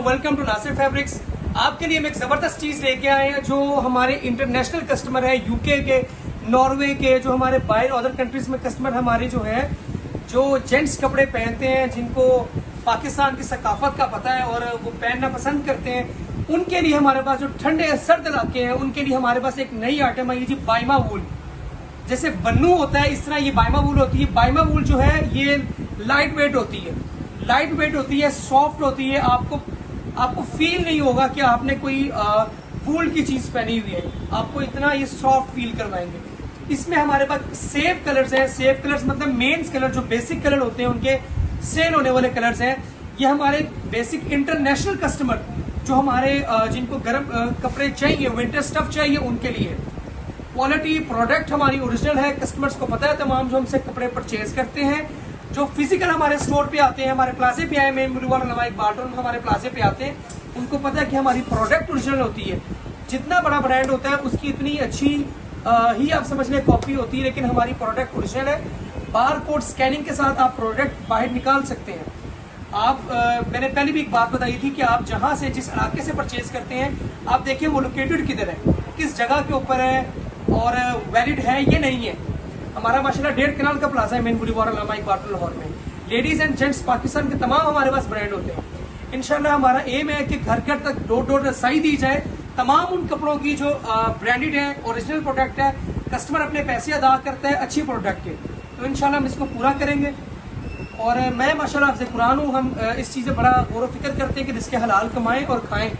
Welcome to Nasir आपके लिए हम एक ज़बरदस्त चीज़ लेके आए हैं, जो हमारे इंटरनेशनल कस्टमर है यूके के नॉर्वे के, जो हमारे बाहर अदर कंट्रीज़ में कस्टमर हमारे जो है, जो जेंट्स कपड़े पहनते हैं, जिनको पाकिस्तान की सकाफत का पता है और वो पहनना पसंद करते हैं, उनके लिए हमारे पास जो ठंडे, सर्द इलाके हैं, उनके लिए हमारे पास एक नई आइटम आई जी बाइमा वूल जैसे बन्नू होता है, इस तरह ये बाइमा वूल होती है। बाइमा वूल जो है, ये लाइट वेट होती है। लाइट वेट होती है सॉफ्ट होती है। आपको आपको फील नहीं होगा कि आपने कोई वूल की चीज़ पहनी हुई है। आपको इतना ये सॉफ्ट फील करवाएँगे। इसमें हमारे पास सेफ़ कलर्स हैं। सेफ़ कलर्स मतलब मेन्स कलर जो बेसिक कलर होते हैं, उनके सेल होने वाले कलर्स हैं। ये हमारे बेसिक इंटरनेशनल कस्टमर जो हमारे जिनको गर्म कपड़े चाहिए विंटर स्टफ़ चाहिए, उनके लिए। क्वालिटी प्रोडक्ट हमारी ओरिजिनल है कस्टमर्स को पता है तमाम जो हमसे कपड़े परचेज करते हैं जो फ़िज़िकल हमारे स्टोर पे आते हैं हमारे प्लाजे पे आए मेन मुलवा एक बाटन हमारे प्लाजे पे आते हैं उनको पता है कि हमारी प्रोडक्ट ओरिजिनल होती है। जितना बड़ा ब्रांड होता है उसकी इतनी अच्छी आ, ही आप समझ लें कॉपी होती है लेकिन हमारी प्रोडक्ट ओरिजिनल है। बार कोड स्कैनिंग के साथ आप प्रोडक्ट बाहर निकाल सकते हैं। आप आ, मैंने पहले भी एक बात बताई थी कि आप जहाँ से जिस इलाके से परचेज करते हैं आप देखिए वो लोकेटेड किधर है किस जगह के ऊपर है और वैलिड है ये नहीं है। हमारा माशाल्लाह डेढ़ कनाल का प्लाजा है मेन बुलीवार क्वार्टर लाहौर में। लेडीज़ एंड जेंट्स पाकिस्तान के तमाम हमारे पास ब्रांड होते हैं। इनशाला हमारा एम है कि घर घर तक डोर डोर रसाई दी जाए। तमाम उन कपड़ों की जो ब्रांडेड है ओरिजिनल प्रोडक्ट है कस्टमर अपने पैसे अदा करता है अच्छी प्रोडक्ट के। तो इनशाला हम इसको पूरा करेंगे। और मैं माशाल्लाह आपसे कुरान हूँ, हम इस चीज़ से बड़ा गौर फ़िक्र करते हैं कि जिसके हलाल कमाएँ और खाएँ।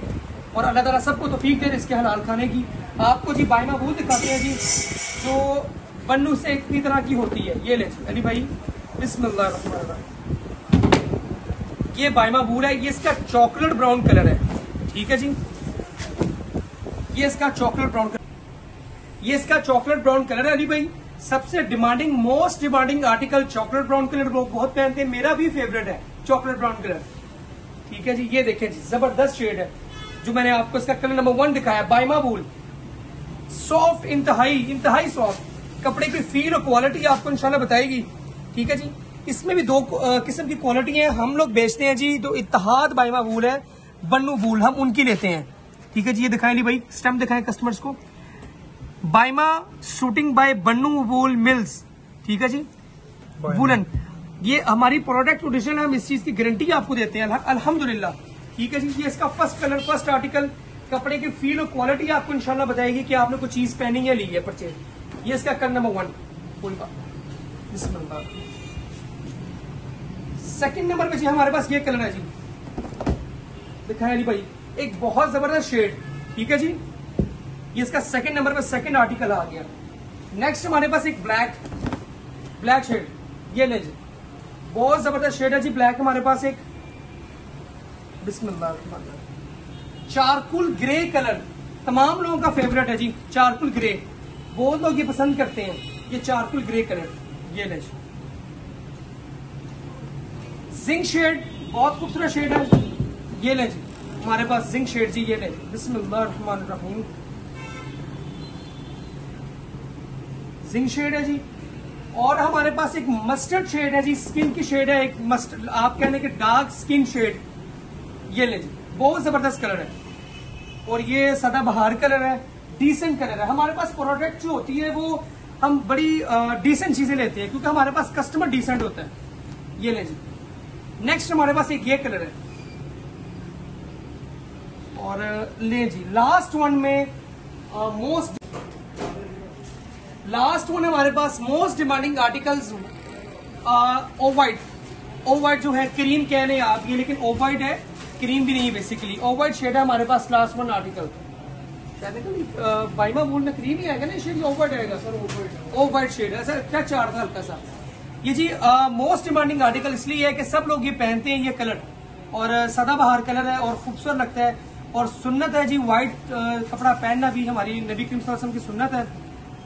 और अल्लाह ताला सबको तोफीक दे इसके हलाल खाने की। आपको जी बाइमा वो दिखाते हैं जी, जो बन्नू से इतनी तरह की होती है। ये ले अली भाई, बिस्मिल्लाह ये बाइमा बूल है, ये इसका चॉकलेट ब्राउन कलर है। ठीक है जी? ये इसका चॉकलेट ब्राउन कलर ये इसका चॉकलेट ब्राउन कलर है, अली भाई। सबसे demanding, most demanding article chocolate brown colour लोग बहुत पहनते हैं। मेरा भी फेवरेट है चॉकलेट ब्राउन कलर। ठीक है जी? ये देखें जी, ज़बरदस्त शेड है, जो मैंने आपको इसका कलर नंबर वन दिखाया बाइमा बूल सॉफ्ट इंतहाई इंतहाई सॉफ्ट कपड़े की फील और क्वालिटी आपको इंशाल्लाह बताएगी। ठीक है जी? इसमें भी दो किस्म की क्वालिटी है। हम लोग बेचते हैं जी तो इतिहाद बाइमा बूल है बन्नू बूल हम उनकी लेते हैं। ठीक है जी? ये दिखाए ली भाई। स्टम्प दिखाएँ कस्टमर्स को। बाइमा shooting by Bannu wool mills ठीक है जी? वूलन ये हमारी प्रोडक्ट ओरिजिनल हम इस चीज़ की गारंटी आपको देते हैं। अल्हम्दुलिल्लाह। ठीक है जी? ये इसका फ़र्स्ट कलर फ़र्स्ट आर्टिकल कपड़े की फील और क्वालिटी आपको इंशाल्लाह बताएगी कि आपने कोई चीज़ पहनी है ली है परचेज ये इसका colour number one second number पे जी हमारे पास ये कलर है जी। दिखाया जी भाई, एक बहुत ज़बरदस्त शेड ठीक है जी? ये इसका सेकंड नंबर पे सेकंड आर्टिकल आ गया। नेक्स्ट हमारे पास एक ब्लैक ब्लैक शेड ये ले जी। बहुत ज़बरदस्त शेड है जी ब्लैक हमारे पास एक। बिस्मिल्लाह। Charcoal grey colour. तमाम लोगों का फेवरेट है जी, चारकुल ग्रे। बहुत लोग ये पसंद करते हैं, ये चारकुल ग्रे कलर, ये ले जिंक शेड, बहुत खूबसूरत शेड है। ये ले जी हमारे पास जिंक शेड जी, ये ले बिस्मिल्लाह जिंक शेड है जी। और हमारे पास एक मस्टर्ड शेड है जी स्किन की शेड है, एक मस्टर्ड आप कहने के डार्क स्किन शेड। ये ले जी बहुत ज़बरदस्त कलर है। और ये सदा बहार कलर है डिसेंट कलर है। हमारे पास प्रोडक्ट जो होती है, वो हम बड़ी डिसेंट चीज़ें लेते हैं, क्योंकि हमारे पास कस्टमर डिसेंट होता है। ये ले जी। नेक्स्ट हमारे पास एक ये कलर है। और, ले जी। लास्ट वन में मोस्ट लास्ट वन हमारे पास most demanding articles off white off white जो है क्रीम कह रहे हैं आप, ये लेकिन ओ वाइट है। क्रीम भी नहीं है बेसिकली ओ वाइट शेड है हमारे पास लास्ट वन आर्टिकल बाइमा मूल में क्रीम ही आएगा ना शेड ओ वाइट आएगा सर ओ वाइट शेड है सर क्या चार था हल्का सा। ये जी मोस्ट डिमांडिंग आर्टिकल इसलिए है कि सब लोग ये पहनते हैं ये कलर और सदाबहार कलर है और खूबसूरत लगता है। और सुन्नत है जी व्हाइट कपड़ा पहनना भी हमारी नबी करीम की सुन्नत है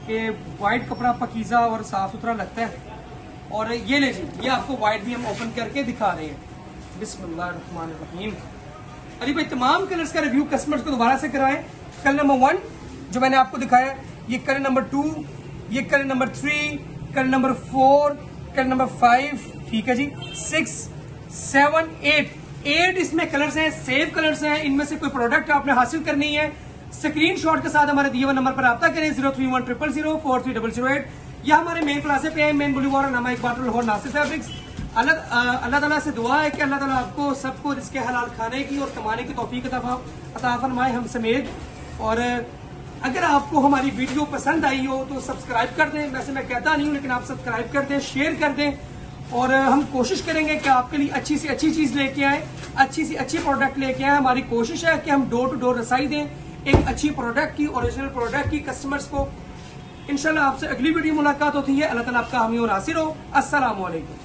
कि व्हाइट कपड़ा पकीजा और साफ़ सुथरा लगता है। और ये ले जी ये आपको व्हाइट भी हम ओपन करके दिखा रहे हैं। बिस्मिल्लाहिर्रहमानिर्रहीम अली भाई, तमाम कलर्स का रिव्यू कस्टमर्स को दोबारा से कराएँ। कलर नंबर वन जो मैंने आपको दिखाया, ये कलर नंबर टू ये colour number three colour number four colour number five ठीक है जी? सिक्स सेवन एट एट इसमें कलर्स हैं सेव कलर्स हैं, इनमें से कोई प्रोडक्ट आपने हासिल करनी है स्क्रीन शॉट के साथ हमारे दिए हुए नंबर पर रब्ता करें zero three one triple zero four three double zero eight या हमारे मेन प्लाजे पे है मेन बुलीवार नामा एक बाटल हो नासिर फैब्रिक्स अल्लाह अल्लाह ताला से दुआ है कि अल्लाह ताला आपको सबको इसके हलाल खाने की और कमाने की तोफीक अता फरमाए हम समेत। और, अगर आपको हमारी वीडियो पसंद आई हो तो सब्सक्राइब कर दें। वैसे मैं कहता नहीं हूँ, लेकिन आप सब्सक्राइब कर दें, शेयर कर दें। और, हम कोशिश करेंगे कि आपके लिए अच्छी से अच्छी चीज़ लेके आए, अच्छी से अच्छी प्रोडक्ट लेके आए। हमारी कोशिश है कि हम डोर टू डोर रसाई दें, एक अच्छी प्रोडक्ट की, ओरिजिनल प्रोडक्ट की, कस्टमर्स को। इनशाला आपसे अगली वीडियो मुलाकात होती है। अल्लाह ताला आपका हमी और हासिर हो। वालेकुम